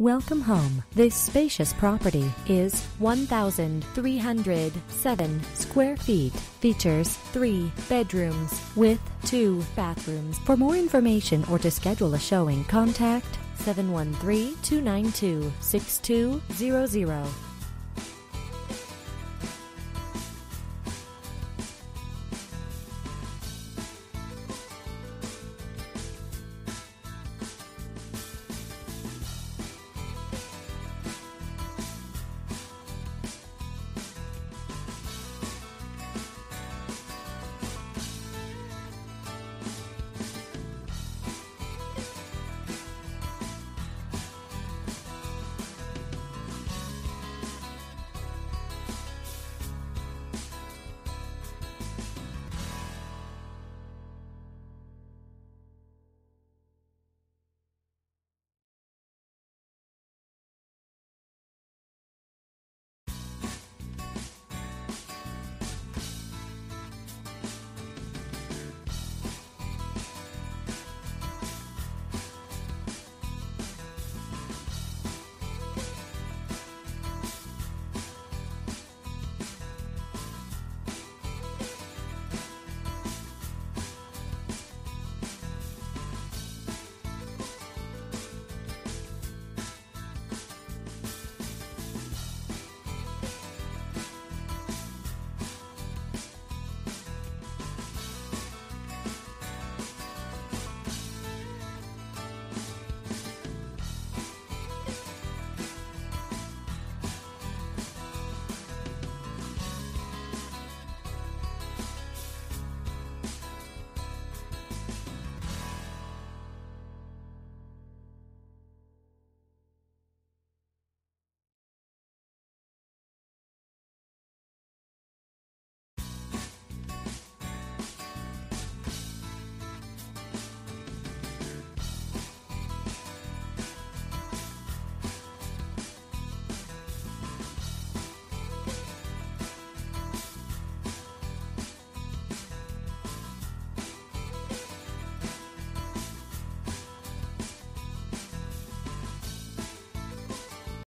Welcome home. This spacious property is 1,307 square feet. Features three bedrooms with two bathrooms. For more information or to schedule a showing, contact 713 292 6200.